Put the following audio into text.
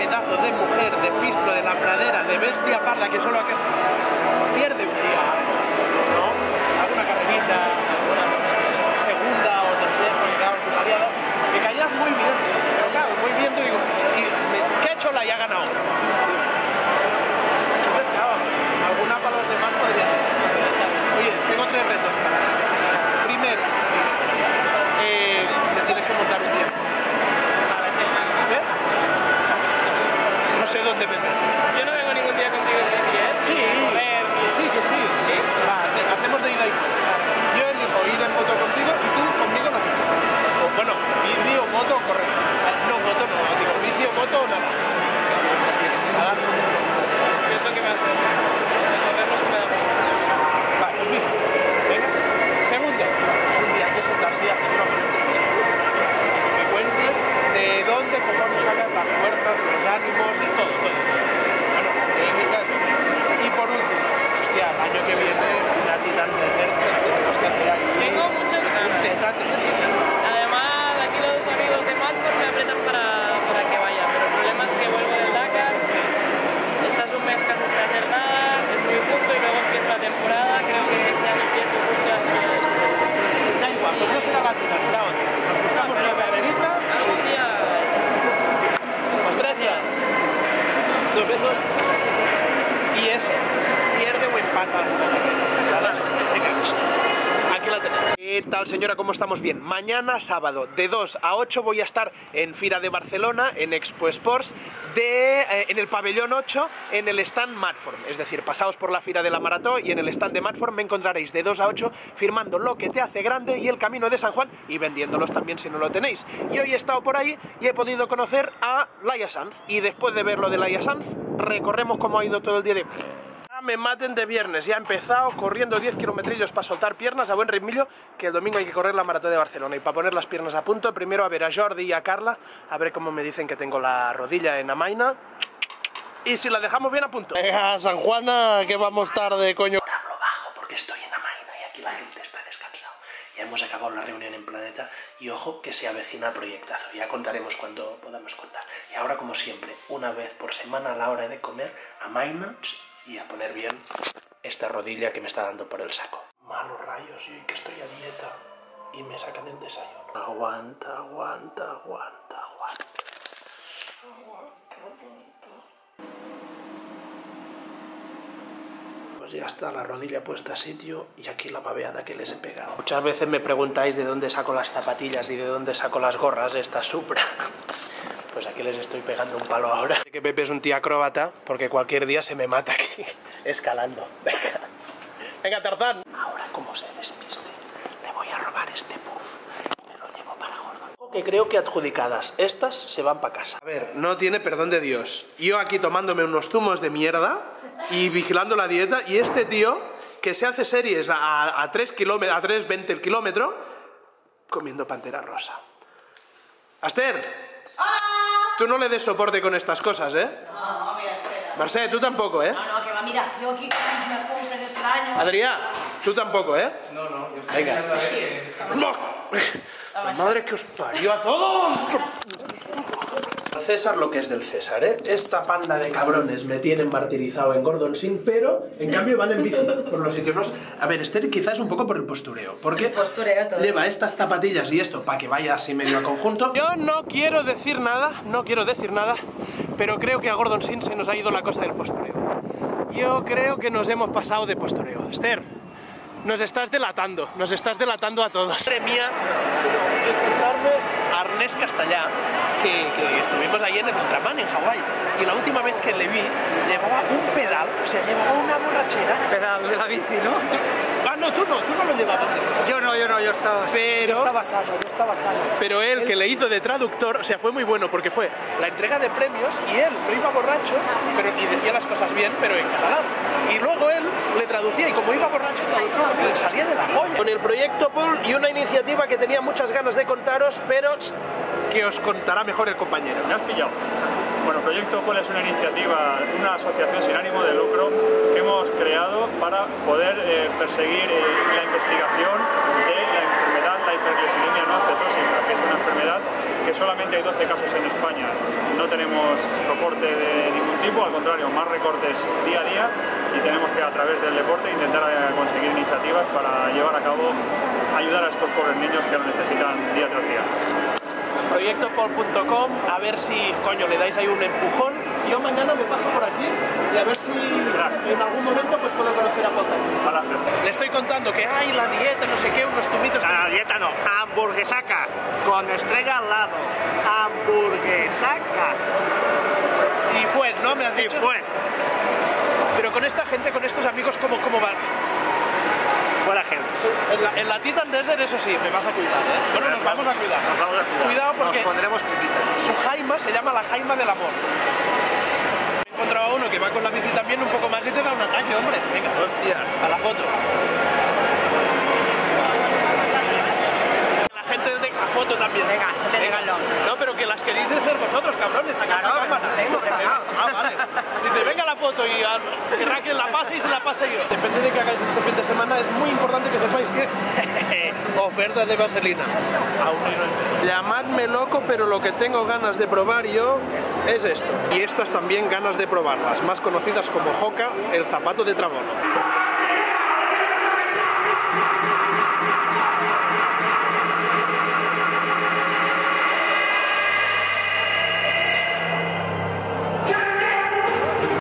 pedazo de mujer, de fistro, de la pradera, de bestia parda que solo que pierde un día, ¿no? Alguna carrerita, alguna segunda o tercera, porque italiano, me caías muy bien, pero claro, muy bien, digo, y ¿qué ha hecho la y ha ganado? ¿Qué tal señora? ¿Cómo estamos? Bien. Mañana sábado de 2 a 8 voy a estar en Fira de Barcelona, en Expo Sports, de, eh, en el pabellón 8, en el stand Matform. Es decir, pasaos por la Fira de la Marató y en el stand de Matform me encontraréis de 2 a 8 firmando lo que te hace grande y el camino de San Juan y vendiéndolos también si no lo tenéis. Y hoy he estado por ahí y he podido conocer a Laia Sanz. Y después de ver lo de Laia Sanz, recorremos cómo ha ido todo el día de... Me maten de viernes, ya he empezado corriendo 10 kilometrillos para soltar piernas a buen ritmillo, que el domingo hay que correr la maratón de Barcelona. Y para poner las piernas a punto, primero a ver a Jordi y a Carla, a ver cómo me dicen que tengo la rodilla en Amaina. Y si la dejamos bien a punto. Venga, San Juana, que vamos tarde, coño. Hablo bajo porque estoy en Amaina y aquí la gente está descansado. Ya hemos acabado la reunión en Planeta y ojo que se avecina proyectazo. Ya contaremos cuando podamos contar. Y ahora, como siempre, una vez por semana a la hora de comer, Amaina y a poner bien esta rodilla que me está dando por el saco. Malos rayos, y que estoy a dieta y me sacan el desayuno. Aguanta, aguanta, aguanta, aguanta. Pues ya está la rodilla puesta a sitio y aquí la babeada que les he pegado. Muchas veces me preguntáis de dónde saco las zapatillas y de dónde saco las gorras de esta Supra. Pues aquí les estoy pegando un palo ahora. Sé que Pepe es un tío acróbata porque cualquier día se me mata aquí escalando. Venga, Venga Tarzán. Ahora como se despiste, le voy a robar este puff y me lo llevo para Gordon. Que creo que adjudicadas. Estas se van para casa. A ver, no tiene perdón de Dios. Yo aquí tomándome unos zumos de mierda y vigilando la dieta y este tío que se hace series a, a 3 kilómetros, a 3.20 el kilómetro comiendo pantera rosa. Aster, tú no le des soporte con estas cosas, ¿eh? No, mira, espera. Marcé, tú tampoco, ¿eh? No, no, que va, mira, yo aquí con mis mejores extraños. Adrián, tú tampoco, ¿eh? No, no, yo estoy Venga. pensando a ver que... ¡No! La madre que os parió a todos. Al César lo que es del César, ¿eh? Esta panda de cabrones me tienen martirizado en Gordon Sin, pero en cambio van en bici por los sitios. A ver, Esther quizás un poco por el postureo, porque Es postureo todo. lleva estas zapatillas y esto para que vaya así medio a conjunto. Yo no quiero decir nada, no quiero decir nada, pero creo que a Gordon Sin se nos ha ido la cosa del postureo. Yo creo que nos hemos pasado de postureo. Esther, nos estás delatando, nos estás delatando a todos. Madre mía, encontrarme a Ernest Castellá, que, que estuvimos ahí en el Ultraman, en Hawái, y la última vez que le vi, llevaba un pedal, o sea, llevaba una borrachera. Pedal de la bici, ¿no? No, tú no, tú no lo llevabas. Yo no, yo no, yo estaba... Pero- Yo estaba sano, yo estaba sano. Pero él, que le hizo de traductor, o sea, fue muy bueno porque fue la entrega de premios y él no iba borracho pero, y decía las cosas bien, pero en catalán. Y luego él le traducía y como iba borracho, traducía lo que le salía de la polla. Con el proyecto Pool y una iniciativa que tenía muchas ganas de contaros, pero que os contará mejor el compañero. ¿Me has pillado? Bueno, Proyecto Pol es una iniciativa, una asociación sin ánimo de lucro que hemos creado para poder eh, perseguir la investigación de la enfermedad, la hiperglicemia no acetósica, que es una enfermedad que solamente hay 12 casos en España. No tenemos soporte de ningún tipo, al contrario, más recortes día a día y tenemos que a través del deporte intentar eh, conseguir iniciativas para llevar a cabo, ayudar a estos pobres niños que lo necesitan día tras día. proyectopol.com, a ver si, coño, le dais ahí un empujón. Yo mañana me paso por aquí y a ver si en algún momento pues puedo conocer a también. Ojalá. Le estoy contando que hay la dieta, no sé qué, unos tubitos. La dieta no, hamburguesaca, con estrella al lado. Hamburguesaca. Y fue, ¿no? Me has Y dicho. fue, Pero con esta gente, con estos amigos, ¿cómo, cómo van? fuera gente. En la, en la Titan Desert, eso sí, me vas a cuidar, ¿eh? Bueno, nos vamos a cuidar. Nos vamos a cuidar. Cuidado porque Nos pondremos crititas. Se llama la jaima del amor. He encontrado a uno que va con la bici también un poco más y te da un ataque, hombre. Venga, hostia, a la foto. La gente de la foto también. Venga, venga. No, pero que las queréis hacer vosotros, cabrones. Sacar la cámara. Ah, vale. Dice, venga la foto y a- querrá que la pase y se la pase yo. Depende de que hagáis este fin de semana, es muy importante que sepáis que oferta de vaselina a. Llamadme loco, pero lo que tengo ganas de probar yo es esto. Y estas también ganas de probarlas, más conocidas como Hoka, el zapato de Trabono.